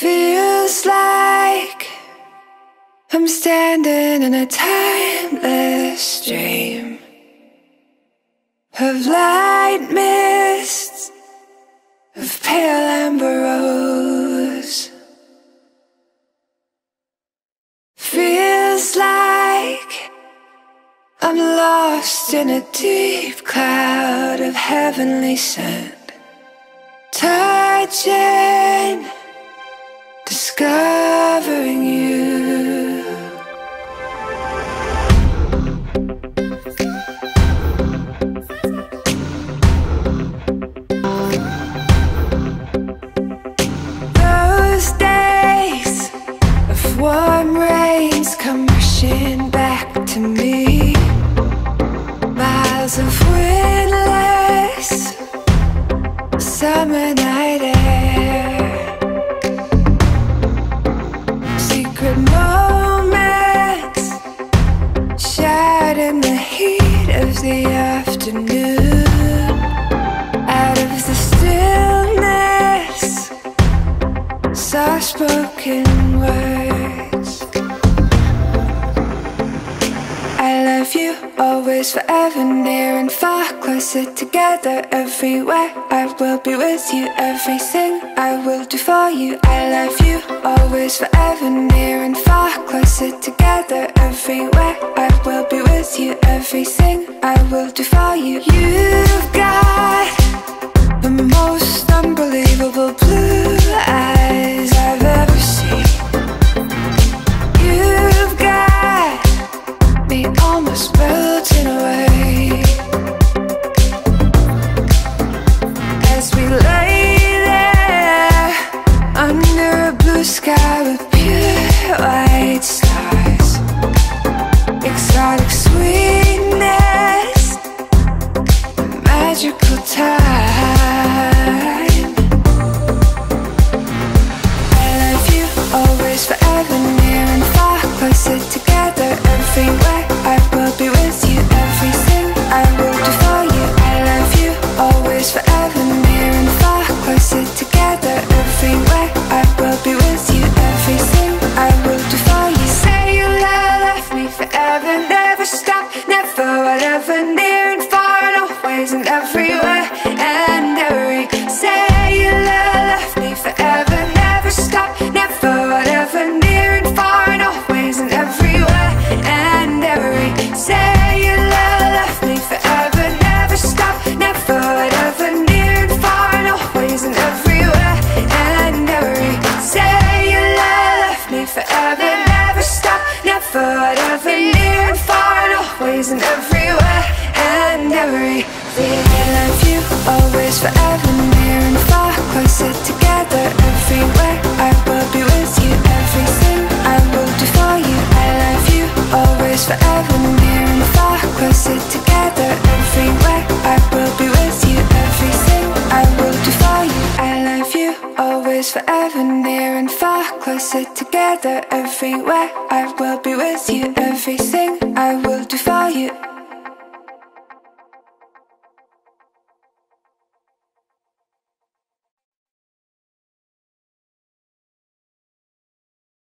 Feels like I'm standing in a timeless dream of light mists, of pale amber rose. Feels like I'm lost in a deep cloud of heavenly scent, touching, discovering you. Those days of warm rains come rushing back to me. Miles of windless summer night soft spoken words. I love you always, forever, near and far, closer together everywhere. I will be with you, everything I will do for you. I love you always, forever, near blue sky with pure white stars. Exotic sweetness, magical time. You always, forever, near and far, closer together. And everywhere and everything. I love you always, forever, near and far, closer together everywhere. I will be with you, everything I will do for you. I love you always, forever, near and far, closer together everywhere. I will be with you, everything I will do for you. I love you always, forever, near closer together everywhere. I will be with you Everything I will do for you.